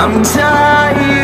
I'm tired